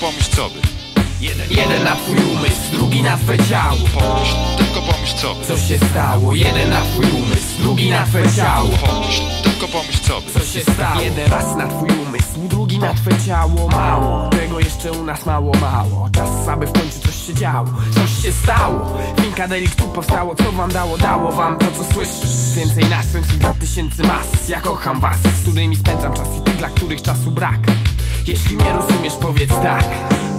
pomyśl co by. Jeden, jeden na twój umysł, drugi na twe ciało. Pomyśl, tylko pomyśl co by. Co się stało? Jeden na twój umysł, drugi na twe ciało. Pomyśl, tylko pomyśl co by. Co się stało? Jeden raz na twój umysł, drugi na twe ciało. Mało, tego jeszcze u nas mało, mało. Czas, aby w końcu coś się działo. Coś się stało, Finka deliktu powstało Co wam dało? Dało wam to co słyszysz. Więcej nas, więcej dla tysięcy mas. Ja kocham was, z którymi spędzam czas I tych, dla których czasu brak. Jeśli mnie rozumiesz, powiedz tak.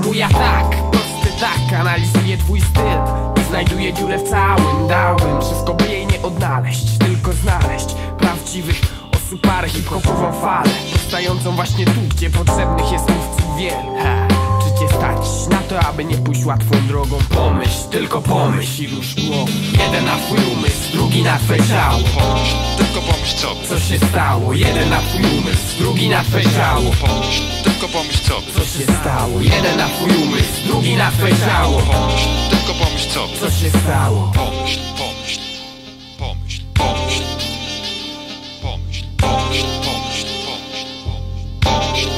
Mój atak, prosty tak Analizuję twój styl. I znajduję dziurę w całym Dałem wszystko, by jej nie odnaleźć. Tylko znaleźć prawdziwych osób parę hip-hopową falę. Powstającą właśnie tu, gdzie potrzebnych jest mówców wielu ha. Czy cię stać na to, aby nie pójść łatwą drogą? Pomyśl, tylko pomyśl i rusz głową Jeden na twój umysł, drugi na twe ciało. Pomyśl, tylko pomyśl co Co się stało? Jeden na twój umysł, drugi na twe ciało. Pomyśl, tylko pomyśl co Co się stało? Jeden na twój umysł, drugi na twe ciało. Pomyśl, tylko pomyśl co Co się stało? Pomyśl, pomyśl Pomyśl, pomyśl. Pomyśl, pomyśl, pomyśl, pomyśl, pomyśl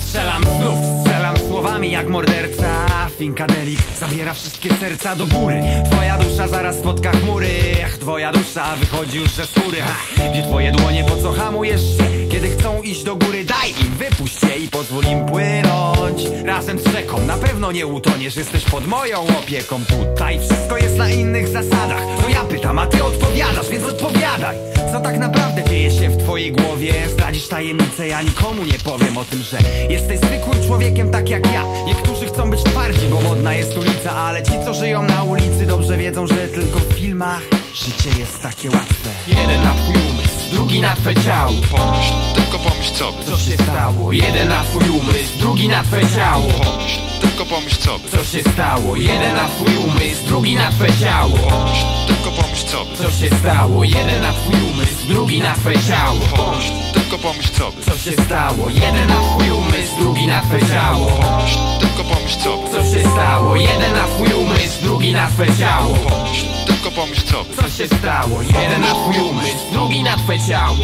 Strzelam znów, strzelam słowami jak morderca. Finkadelik zabiera wszystkie serca do góry. Twoja dusza zaraz spotka chmury. Ach, twoja dusza wychodzi już ze skóry. Ha, Gdzie twoje dłonie, po co hamujesz? się? Kiedy chcą iść do góry, daj im, wypuść je i pozwól im płynąć. Razem z rzeką, na pewno nie utoniesz Jesteś pod moją opieką. Tutaj wszystko jest na innych zasadach. To ja pytam, a ty odpowiadasz, więc odpowiadaj. Co tak naprawdę dzieje się w twojej głowie? Zdradzisz tajemnicę, ja nikomu nie powiem o tym, że Jesteś zwykłym człowiekiem tak jak ja. Niektórzy chcą być twardzi, bo modna jest ulica Ale ci co żyją na ulicy dobrze wiedzą, że tylko w filmach Życie jest takie łatwe. Jeden na drugi na twe ciało Pomyśl, tylko pomyśl co Co się stało? Jeden na twój umysł, drugi na twe ciało Pomyśl, tylko pomyśl co Co się stało? Jeden na twój umysł, drugi na twe ciało Pomyśl, tylko pomyśl co Co się stało? Jeden na twój umysł, drugi na twe ciało Pomyśl, tylko pomyśl co Co się stało? Jeden na twój umysł, drugi na twe ciało Pomyśl, tylko pomyśl co Co się stało? Jeden na twój umysł, drugi na twe ciało Pomyśl, tylko pomyśl co Co się stało? Jeden na twój umysł, na twe ciało